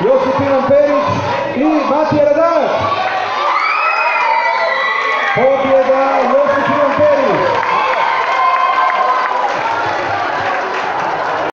Josipinom Perić